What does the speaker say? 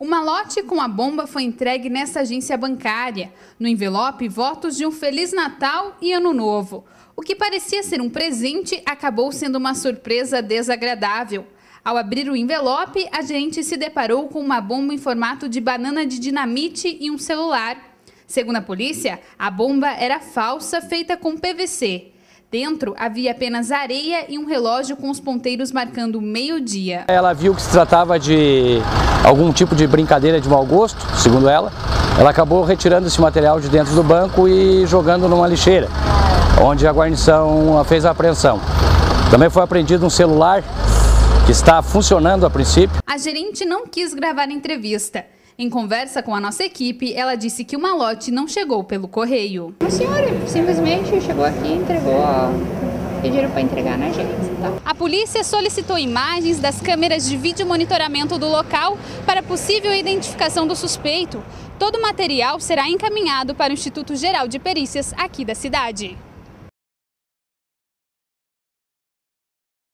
O malote com a bomba foi entregue nessa agência bancária. No envelope, votos de um Feliz Natal e Ano Novo. O que parecia ser um presente acabou sendo uma surpresa desagradável. Ao abrir o envelope, a gerente se deparou com uma bomba em formato de banana de dinamite e um celular. Segundo a polícia, a bomba era falsa, feita com PVC. Dentro havia apenas areia e um relógio com os ponteiros marcando meio-dia. Ela viu que se tratava de algum tipo de brincadeira de mau gosto, segundo ela. Ela acabou retirando esse material de dentro do banco e jogando numa lixeira, onde a guarnição fez a apreensão. Também foi apreendido um celular que está funcionando a princípio. A gerente não quis gravar a entrevista. Em conversa com a nossa equipe, ela disse que o malote não chegou pelo correio. A senhora simplesmente chegou aqui e entregou, pediram para entregar na agência. Tá? A polícia solicitou imagens das câmeras de vídeo monitoramento do local para possível identificação do suspeito. Todo o material será encaminhado para o Instituto Geral de Perícias aqui da cidade.